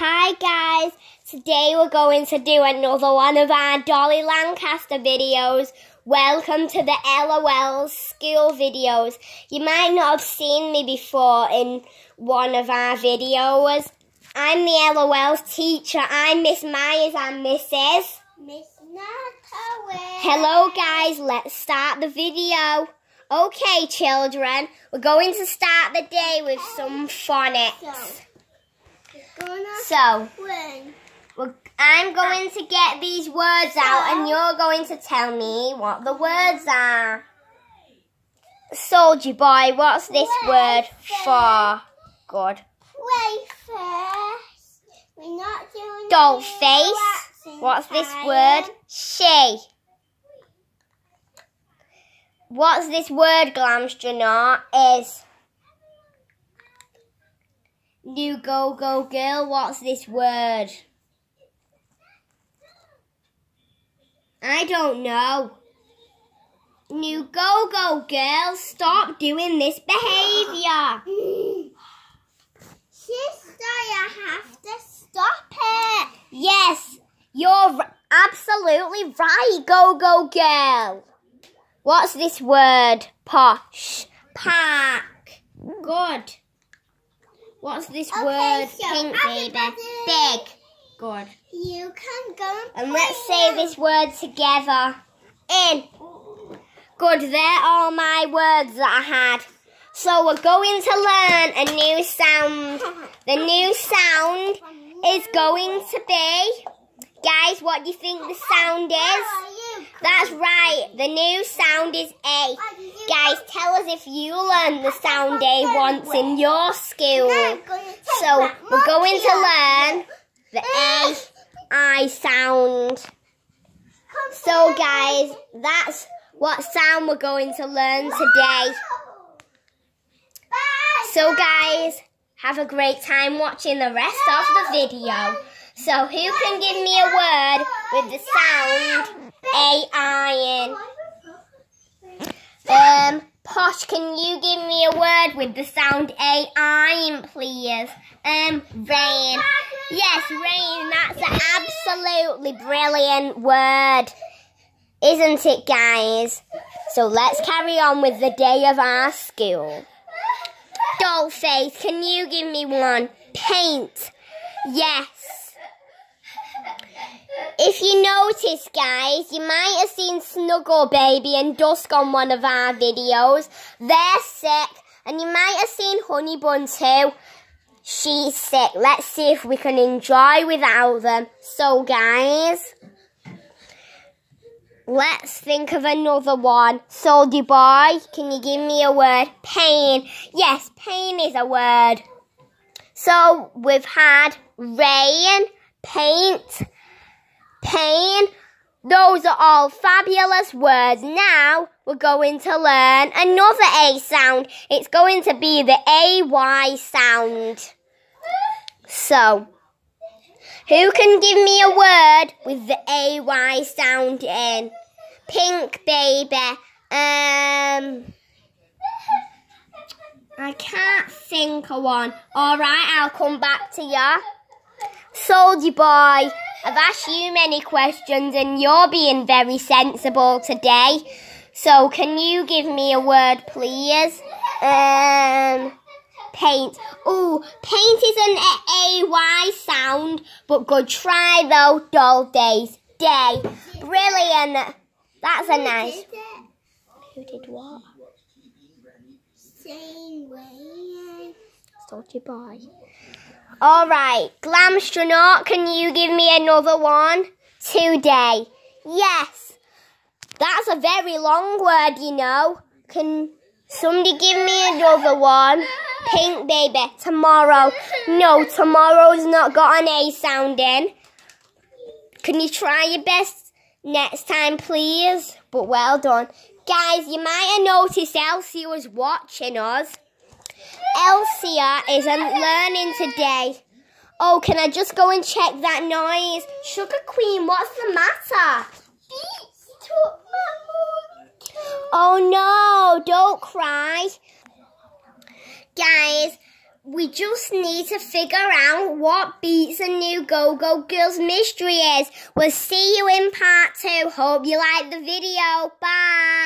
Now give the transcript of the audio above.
Hi guys, today we're going to do another one of our Dolly Lancaster videos. Welcome to the LOL school videos. You might not have seen me before in one of our videos. I'm the LOL's teacher. I'm Miss Myers and Mrs. Miss Natalie. Hello guys, let's start the video. Okay children, we're going to start the day with some phonics. So, we're gonna So, win. Well, I'm going to get these words out and you're going to tell me what the words are. Soldier boy, what's this word for? Good. Wait first. We're not doing Doll face. What's this word? She. What's this word, Glamstronaut? Is. New go go girl, what's this word? I don't know. New go go girl, stop doing this behaviour. Sister, you have to stop it. Yes, you're absolutely right, go go girl. What's this word? Posh. Park. Good. What's this Okay, word? so Pink baby. Big. Good. You can go And play let's say this word together. In. Good, they're all my words that I had. So we're going to learn a new sound. The new sound is going to be. Guys, what do you think the sound is? That's right. The new sound is A. Guys, tell us if you learned the sound A once in your school. So we're going to learn the A I sound. So guys, that's what sound we're going to learn today. So guys, have a great time watching the rest of the video. So who can give me a word with the sound A I in? Um, Posh, can you give me a word with the sound A I in, please? Um, rain. Yes, rain. That's an absolutely brilliant word, isn't it, guys? So let's carry on with the day of our school. Dollface, can you give me one? Paint. Yes. If you notice, guys, you might have seen Snuggle Baby and Dusk on one of our videos. They're sick. And you might have seen Honey Bun too. She's sick. Let's see if we can enjoy without them. So, guys, let's think of another one. Soldier Boy, can you give me a word? Pain. Yes, pain is a word. So, we've had rain, paint, pain. Those are all fabulous words. Now we're going to learn another A sound. It's going to be the AY sound. So, who can give me a word with the AY sound in? Pink baby. Um, I can't think of one. Alright, I'll come back to you. Soldier boy, I've asked you many questions and you're being very sensible today. So can you give me a word, please? Um, paint. Ooh, paint is an A-Y sound, but good try though, doll days. Day. Brilliant. That's a nice. Who did what? same way. Soldier boy. Alright, Glamstronaut, can you give me another one? Today. Yes. That's a very long word, you know. Can somebody give me another one? Pink baby. Tomorrow. No, tomorrow's not got an A sound in. Can you try your best next time, please? But well done. Guys, you might have noticed Elsie was watching us. Elsia isn't learning today. Oh, can I just go and check that noise? Sugar Queen, what's the matter? Oh no, don't cry. Guys, we just need to figure out what beats a new Go-Go Girls mystery is. We'll see you in part two. Hope you like the video. Bye.